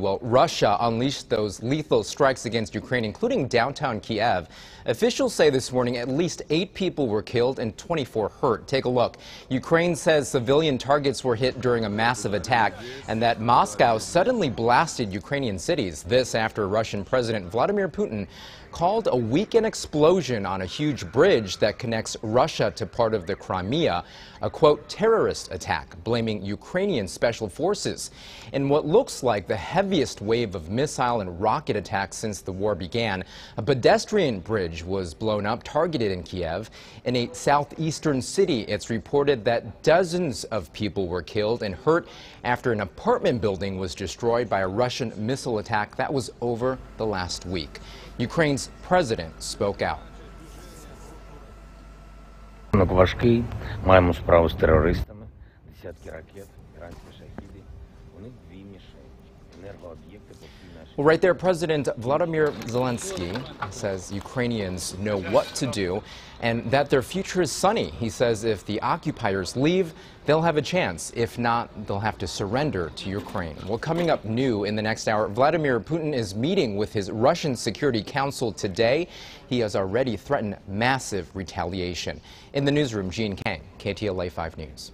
Well, Russia unleashed those lethal strikes against Ukraine, including downtown Kiev. Officials say this morning at least eight people were killed and 24 hurt. Take a look. Ukraine says civilian targets were hit during a massive attack and that Moscow suddenly blasted Ukrainian cities. This after Russian President Vladimir Putin called a weekend explosion on a huge bridge that connects Russia to part of the Crimea a quote terrorist attack, blaming Ukrainian special forces. In what looks like the heaviest wave of missile and rocket attacks since the war began, a pedestrian bridge was blown up, targeted in Kiev. In a southeastern city, it's reported that dozens of people were killed and hurt after an apartment building was destroyed by a Russian missile attack that was over the last week. Ukraine's president spoke out. Ранок важкий, маємо справу з терористами, десятки ракет, іранські шахіди. У них дві мішені. Well, right there, President Vladimir Zelensky says Ukrainians know what to do and that their future is sunny. He says if the occupiers leave, they'll have a chance. If not, they'll have to surrender to Ukraine. Well, coming up new in the next hour, Vladimir Putin is meeting with his Russian Security Council today. He has already threatened massive retaliation. In the newsroom, Gene Kang, KTLA 5 News.